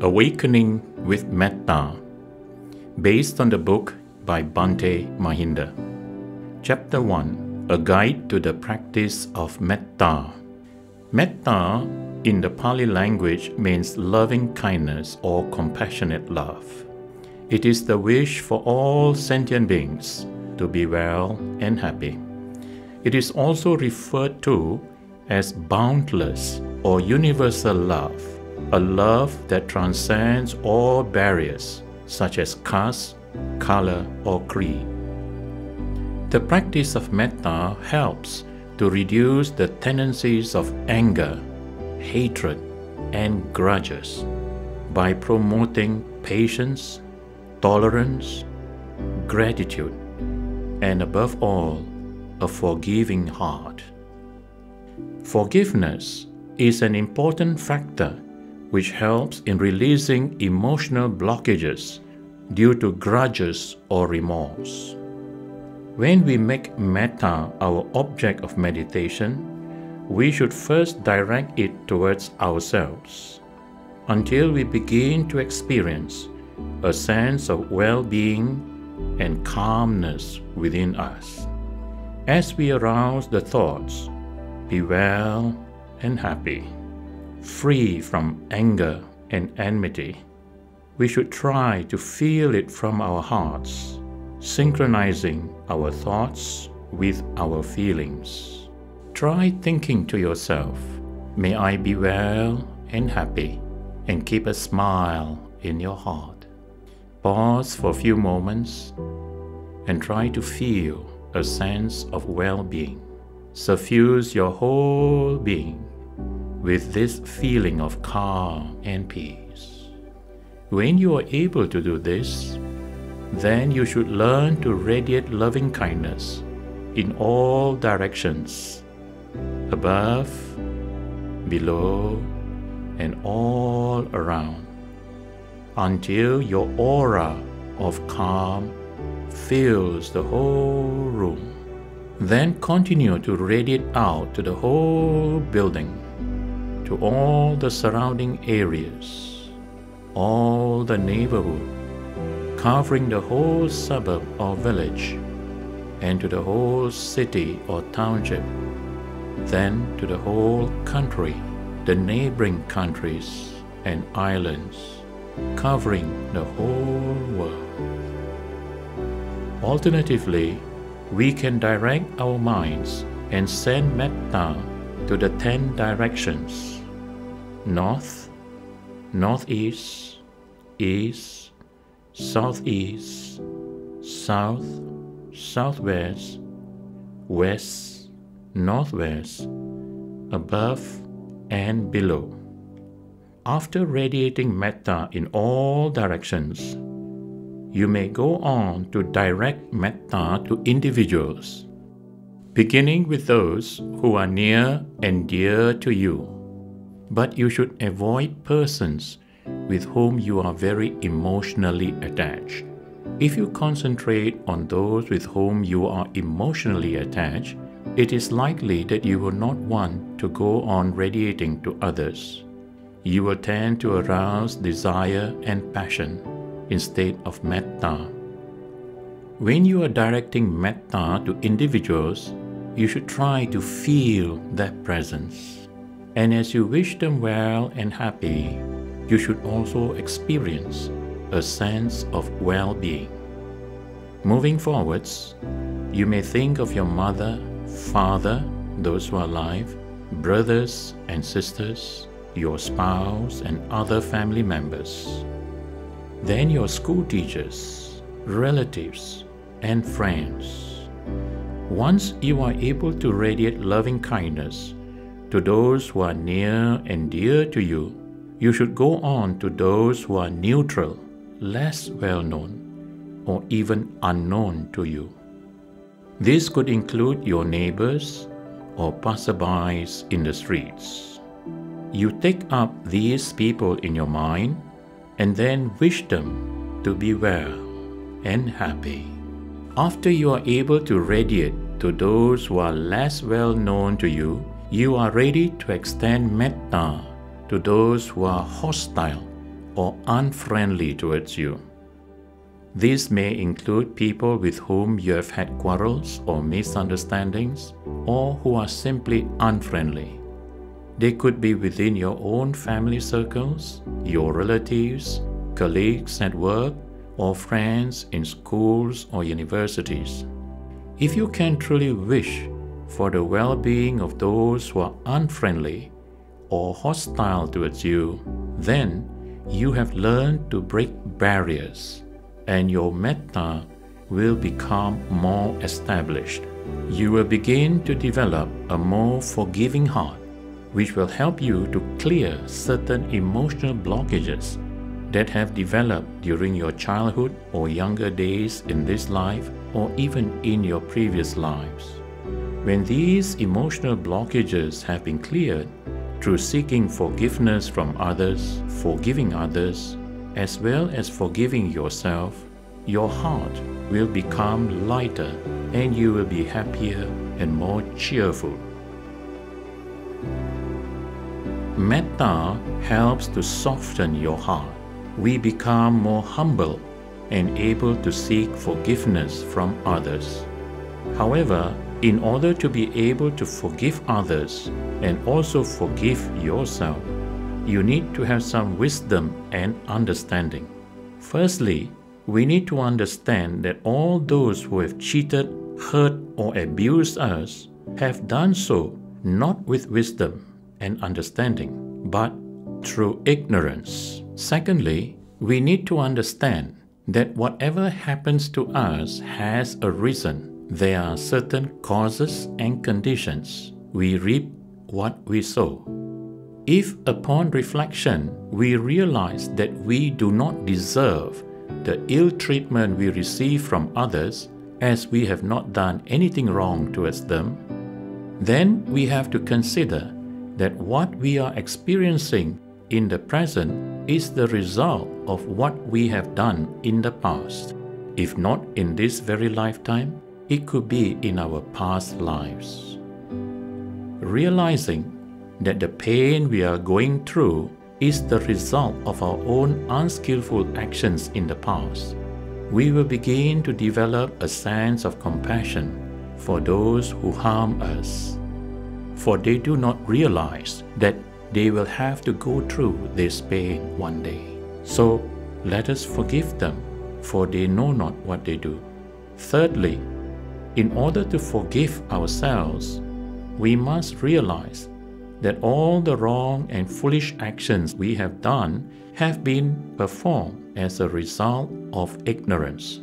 Awakening with Metta, based on the book by Bhante Mahinda. Chapter 1 A Guide to the Practice of Metta. Metta in the Pali language means loving kindness or compassionate love. It is the wish for all sentient beings to be well and happy. It is also referred to as boundless or universal love, a love that transcends all barriers such as caste, color, or creed. The practice of metta helps to reduce the tendencies of anger, hatred, and grudges by promoting patience, tolerance, gratitude, and above all, a forgiving heart. Forgiveness is an important factor which helps in releasing emotional blockages due to grudges or remorse. When we make metta our object of meditation, we should first direct it towards ourselves until we begin to experience a sense of well being and calmness within us. As we arouse the thoughts, be well and happy, free from anger and enmity, we should try to feel it from our hearts, synchronizing our thoughts with our feelings. Try thinking to yourself, May I be well and happy, and keep a smile in your heart. Pause for a few moments and try to feel a sense of well being. Suffuse your whole being with this feeling of calm and peace. When you are able to do this, then you should learn to radiate loving kindness in all directions above, below, and all around until your aura of calm fills the whole room. Then continue to radiate out to the whole building, to all the surrounding areas, all the neighborhood, covering the whole suburb or village, and to the whole city or township, then to the whole country, the neighboring countries and islands, covering the whole world. Alternatively, we can direct our minds and send metta to the ten directions north, northeast, east, southeast, south, southwest, west, northwest, above, and below. After radiating metta in all directions, you may go on to direct metta to individuals, beginning with those who are near and dear to you. But you should avoid persons with whom you are very emotionally attached. If you concentrate on those with whom you are emotionally attached, it is likely that you will not want to go on radiating to others. You will tend to arouse desire and passion instead of metta. When you are directing metta to individuals, you should try to feel their presence. And as you wish them well and happy, you should also experience a sense of well being. Moving forwards, you may think of your mother, father, those who are alive, brothers and sisters, your spouse, and other family members. Then your school teachers, relatives, and friends. Once you are able to radiate loving kindness to those who are near and dear to you, you should go on to those who are neutral, less well known, or even unknown to you. This could include your neighbors or passerbys in the streets. You take up these people in your mind and then wish them to be well and happy. After you are able to radiate to those who are less well known to you, you are ready to extend metta to those who are hostile or unfriendly towards you. These may include people with whom you have had quarrels or misunderstandings, or who are simply unfriendly. They could be within your own family circles, your relatives, colleagues at work, or friends in schools or universities. If you can truly wish for the well being of those who are unfriendly or hostile towards you, then you have learned to break barriers and your metta will become more established. You will begin to develop a more forgiving heart, which will help you to clear certain emotional blockages that have developed during your childhood or younger days in this life or even in your previous lives. When these emotional blockages have been cleared through seeking forgiveness from others, forgiving others, as well as forgiving yourself, your heart will become lighter and you will be happier and more cheerful. Metta helps to soften your heart. We become more humble and able to seek forgiveness from others. However, in order to be able to forgive others and also forgive yourself, you need to have some wisdom and understanding. Firstly, we need to understand that all those who have cheated, hurt, or abused us have done so not with wisdom and understanding, but through ignorance. Secondly, we need to understand that whatever happens to us has a reason. There are certain causes and conditions. We reap what we sow. If upon reflection we realize that we do not deserve the ill treatment we receive from others as we have not done anything wrong towards them, then we have to consider that what we are experiencing in the present is the result of what we have done in the past. If not in this very lifetime, it could be in our past lives. Realizing that the pain we are going through is the result of our own unskillful actions in the past, we will begin to develop a sense of compassion for those who harm us. For they do not realize that they will have to go through this pain one day. So let us forgive them, for they know not what they do. Thirdly, in order to forgive ourselves, we must realize that all the wrong and foolish actions we have done have been performed as a result of ignorance.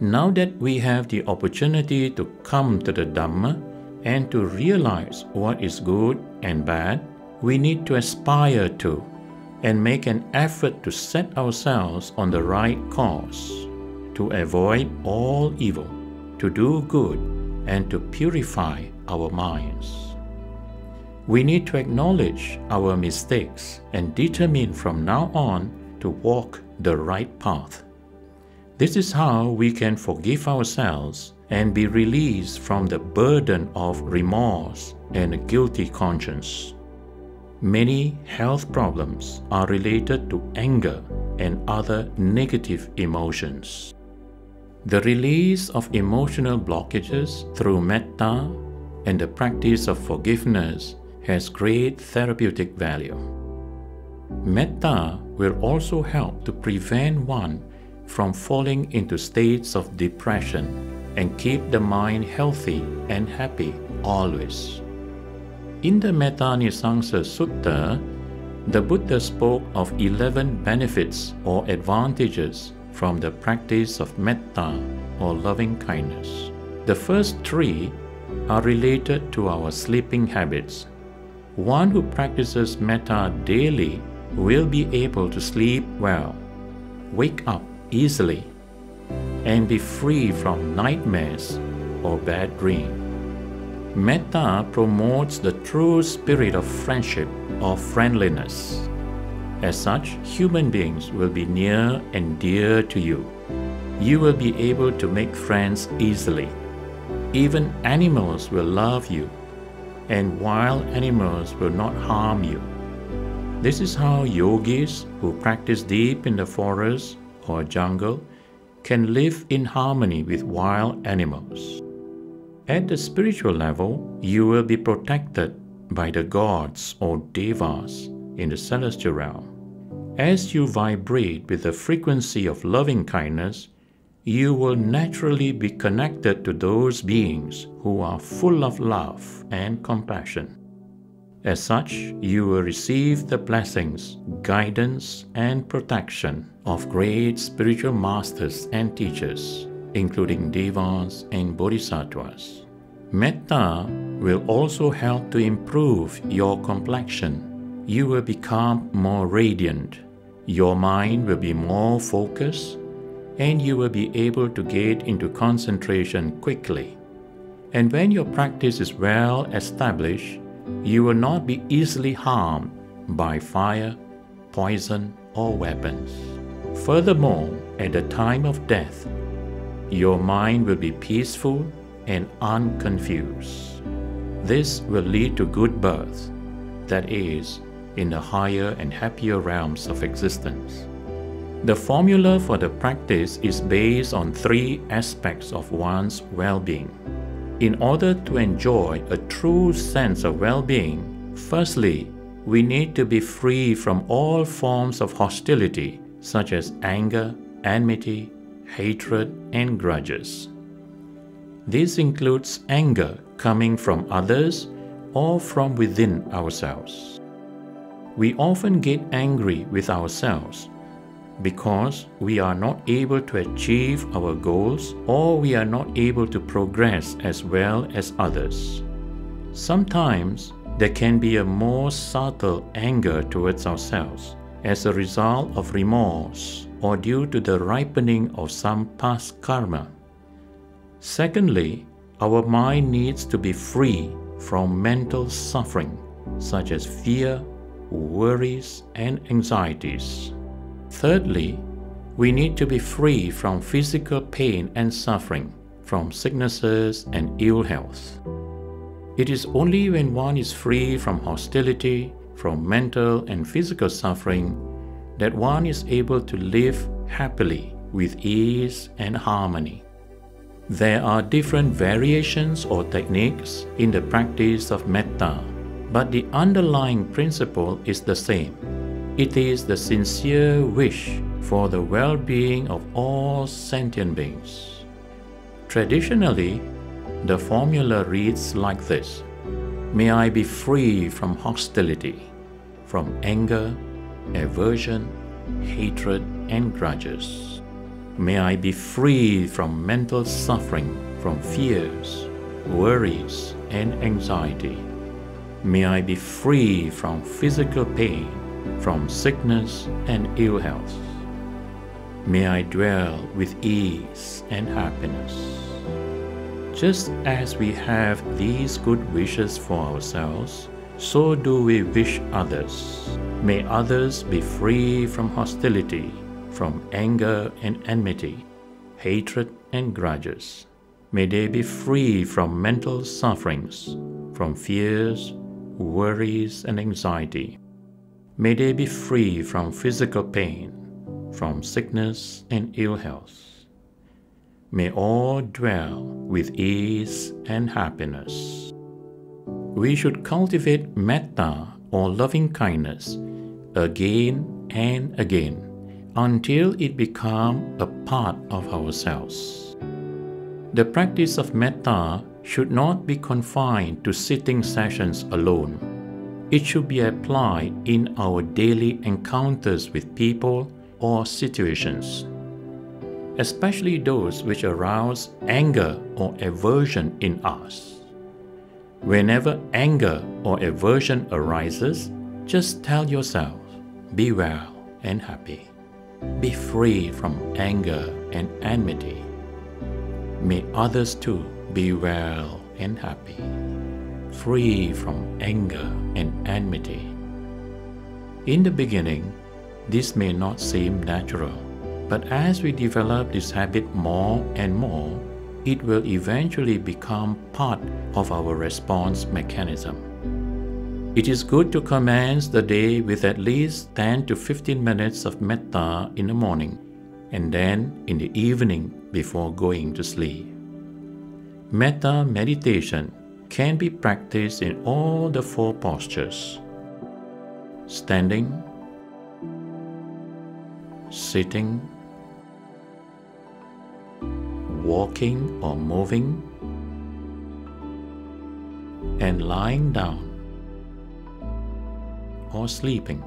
Now that we have the opportunity to come to the Dhamma and to realize what is good and bad, we need to aspire to and make an effort to set ourselves on the right course, to avoid all evil, to do good, and to purify our minds. We need to acknowledge our mistakes and determine from now on to walk the right path. This is how we can forgive ourselves and be released from the burden of remorse and a guilty conscience. Many health problems are related to anger and other negative emotions. The release of emotional blockages through metta and the practice of forgiveness has great therapeutic value. Metta will also help to prevent one from falling into states of depression and keep the mind healthy and happy always. In the Metta-nisangsa Sutta, the Buddha spoke of 11 benefits or advantages from the practice of metta or loving kindness. The first three are related to our sleeping habits one who practices metta daily will be able to sleep well, wake up easily, and be free from nightmares or bad dreams. Metta promotes the true spirit of friendship or friendliness. As such, human beings will be near and dear to you. You will be able to make friends easily. Even animals will love you and wild animals will not harm you. This is how yogis who practice deep in the forest or jungle can live in harmony with wild animals. At the spiritual level, you will be protected by the gods or devas in the celestial realm. As you vibrate with the frequency of loving kindness, you will naturally be connected to those beings who are full of love and compassion. As such, you will receive the blessings, guidance, and protection of great spiritual masters and teachers, including devas and bodhisattvas. Metta will also help to improve your complexion. You will become more radiant. Your mind will be more focused and you will be able to get into concentration quickly. And when your practice is well established, you will not be easily harmed by fire, poison, or weapons. Furthermore, at the time of death, your mind will be peaceful and unconfused. This will lead to good birth, that is, in the higher and happier realms of existence. The formula for the practice is based on three aspects of one's well being. In order to enjoy a true sense of well being, firstly, we need to be free from all forms of hostility, such as anger, enmity, hatred, and grudges. This includes anger coming from others or from within ourselves. We often get angry with ourselves because we are not able to achieve our goals or we are not able to progress as well as others. Sometimes there can be a more subtle anger towards ourselves as a result of remorse or due to the ripening of some past karma. Secondly, our mind needs to be free from mental suffering such as fear, worries, and anxieties. Thirdly, we need to be free from physical pain and suffering, from sicknesses and ill health. It is only when one is free from hostility, from mental and physical suffering, that one is able to live happily with ease and harmony. There are different variations or techniques in the practice of metta, but the underlying principle is the same. It is the sincere wish for the well being of all sentient beings. Traditionally, the formula reads like this May I be free from hostility, from anger, aversion, hatred, and grudges. May I be free from mental suffering, from fears, worries, and anxiety. May I be free from physical pain from sickness and ill health. May I dwell with ease and happiness. Just as we have these good wishes for ourselves, so do we wish others. May others be free from hostility, from anger and enmity, hatred and grudges. May they be free from mental sufferings, from fears, worries, and anxiety. May they be free from physical pain, from sickness and ill health. May all dwell with ease and happiness. We should cultivate metta or loving kindness again and again until it become a part of ourselves. The practice of metta should not be confined to sitting sessions alone it should be applied in our daily encounters with people or situations, especially those which arouse anger or aversion in us. Whenever anger or aversion arises, just tell yourself, be well and happy. Be free from anger and enmity. May others too be well and happy free from anger and enmity. In the beginning, this may not seem natural, but as we develop this habit more and more, it will eventually become part of our response mechanism. It is good to commence the day with at least 10 to 15 minutes of metta in the morning and then in the evening before going to sleep. Metta meditation can be practiced in all the four postures standing, sitting, walking or moving, and lying down or sleeping.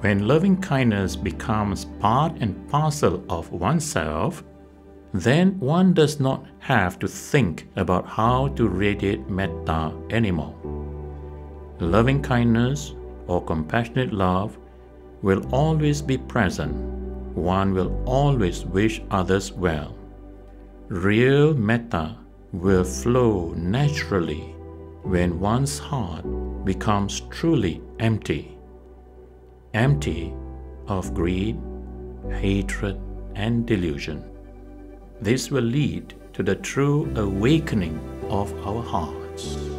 When loving kindness becomes part and parcel of oneself, then one does not have to think about how to radiate metta anymore. Loving kindness or compassionate love will always be present. One will always wish others well. Real metta will flow naturally when one's heart becomes truly empty. Empty of greed, hatred, and delusion. This will lead to the true awakening of our hearts.